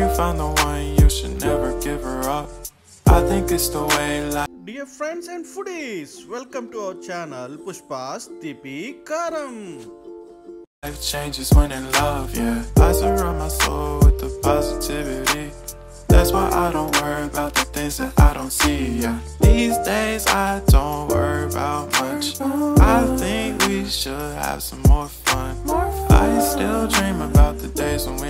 you found the one, you should never give her up. I think it's the way life. Dear friends and foodies, welcome to our channel Pushpa's Tiipi Kaaram. Life changes when in love, yeah. I surround my soul with the positivity. That's why I don't worry about the things that I don't see, yeah. These days I don't worry about much. I think we should have some more fun. I still dream about the days when we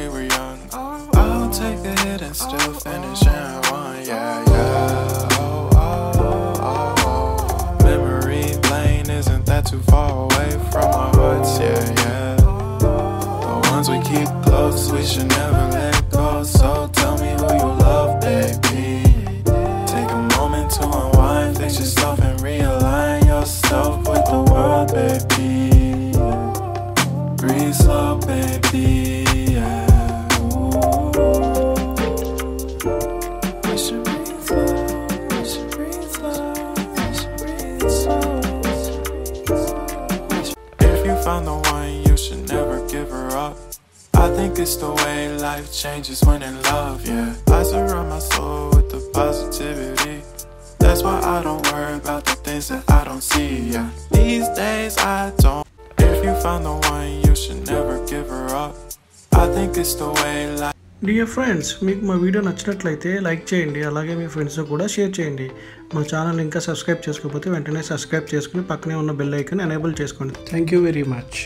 and still oh, finishing oh. one, yeah, yeah. Oh, oh, oh, oh. Memory lane isn't that too far away from our hearts, yeah, yeah. The ones we keep close, we should never let go. So tell me who you love, baby. Take a moment to unwind, fix yourself and realign yourself with the world, baby. Breathe slow, baby. Yeah. You found the one, you should never give her up. I think it's the way life changes when in love, yeah. I surround my soul with the positivity. That's why I don't worry about the things that I don't see, yeah. These days I don't. If you found the one, you should never give her up. I think it's the way life. Dear friends మీకు మా video నచ్చినట్లయితే like చేయండి అలాగే మీ ఫ్రెండ్స్తో కూడా share చేయండి. మా channel ఇంకా సబ్స్క్రైబ్ చేసుకోకపోతే వెంటనే సబ్స్క్రైబ్ చేసుకుని పక్కనే ఉన్న బెల్ ఐకన్ ఎనేబుల్ చేసుకోండి. Thank you very much